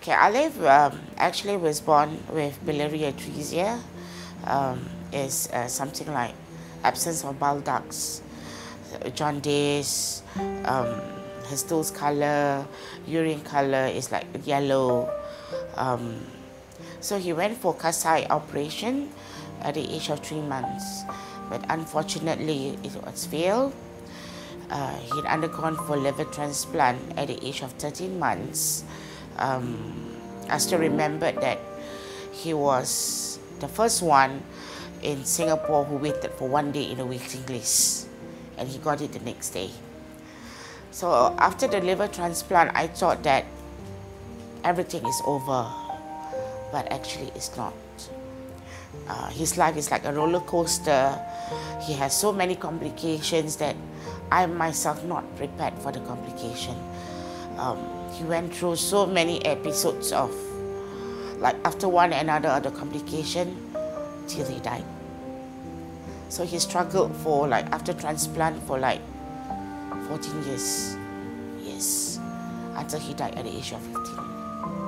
Okay, Alif um, actually was born with biliary atresia. Um, is uh, something like absence of bile ducts, jaundice, um, his stool's color, urine color is like yellow. Um, so he went for Kasai operation at the age of three months, but unfortunately it was failed. Uh, he'd undergone for liver transplant at the age of 13 months. Um, I still remember that he was the first one in Singapore who waited for one day in a waiting list, and he got it the next day. So after the liver transplant, I thought that everything is over, but actually it's not. Uh, his life is like a roller coaster. He has so many complications that I myself not prepared for the complication. Um, he went through so many episodes of like after one another other complication till he died. So he struggled for like after transplant for like 14 years. Yes. Until he died at the age of 15.